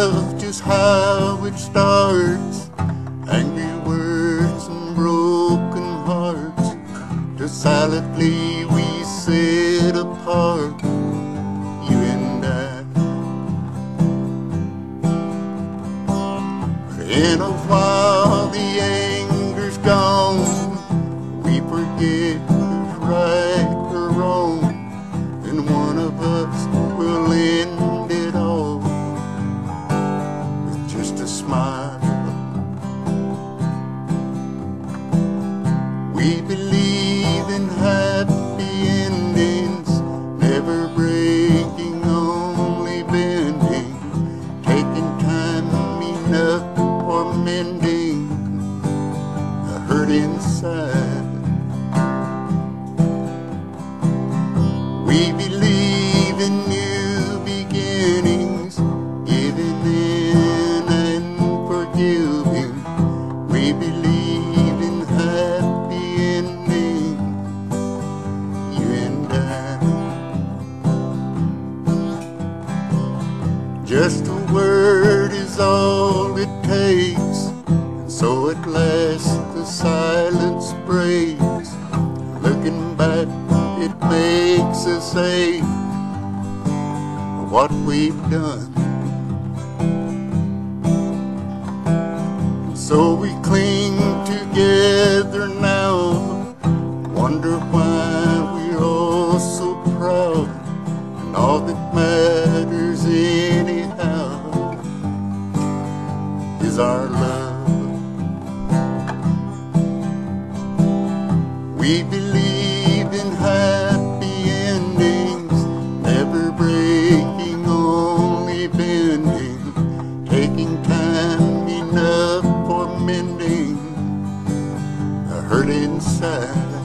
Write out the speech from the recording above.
is how it starts. Angry words and broken hearts. To silently we sit apart. You and I. In a while the inside. We believe in new beginnings, giving in and forgiving. We believe in happy ending, you and I. Just a word is all it takes, so at last the silence breaks. Looking back, it makes us say what we've done. So we cling together now, wonder why we're all so proud, and all that matters anyhow is our love. We believe in happy endings, never breaking, only bending, taking time enough for mending a hurt inside.